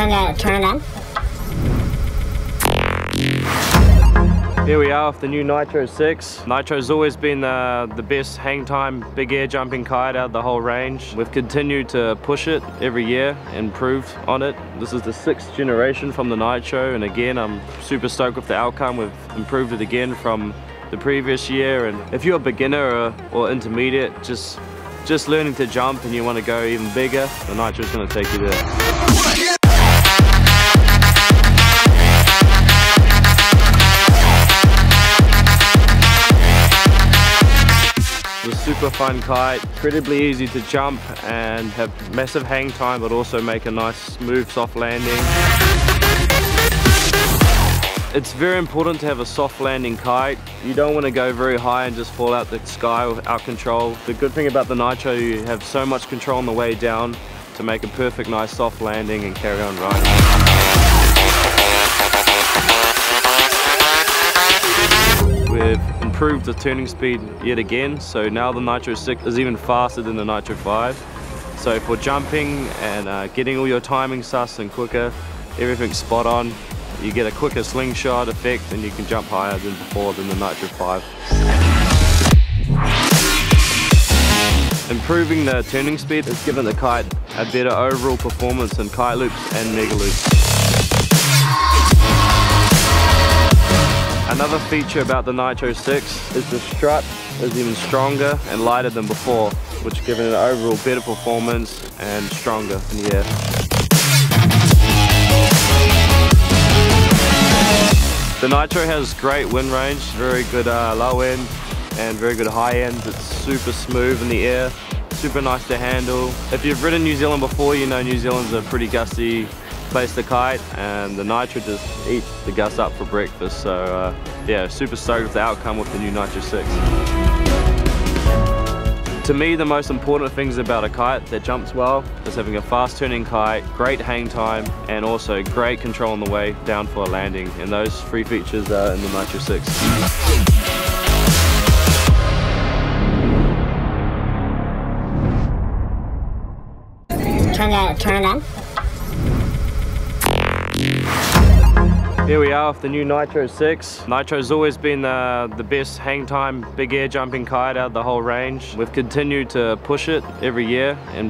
Turn turn it on. Here we are with the new Nitro 6. Nitro's always been the, the best hang time, big air jumping kite out of the whole range. We've continued to push it every year, improved on it. This is the sixth generation from the Nitro and again I'm super stoked with the outcome. We've improved it again from the previous year and if you're a beginner or, or intermediate, just just learning to jump and you want to go even bigger, the Nitro's going to take you there. Super fun kite, incredibly easy to jump and have massive hang time but also make a nice smooth soft landing. It's very important to have a soft landing kite. You don't want to go very high and just fall out the sky without control. The good thing about the Nitro, you have so much control on the way down to make a perfect nice soft landing and carry on riding. We've improved the turning speed yet again, so now the Nitro 6 is even faster than the Nitro 5. So for jumping and uh, getting all your timing sus and quicker, everything's spot on. You get a quicker slingshot effect and you can jump higher than before than the Nitro 5. Improving the turning speed has given the kite a better overall performance in kite loops and mega loops. Another feature about the Nitro 6 is the strut is even stronger and lighter than before, which gives it an overall better performance and stronger in the air. The Nitro has great wind range, very good uh, low end and very good high end. It's super smooth in the air, super nice to handle. If you've ridden New Zealand before, you know New Zealand's a pretty gusty place to kite and the Nitro just eats the gusts up for breakfast. So uh, yeah, super stoked with the outcome with the new Nitro 6. To me, the most important things about a kite that jumps well is having a fast turning kite, great hang time, and also great control on the way down for a landing. And those three features are in the Nitro 6. Turn it, turn it on. Here we are with the new Nitro 6. Nitro's always been the, the best hang time, big air jumping kite out of the whole range. We've continued to push it every year and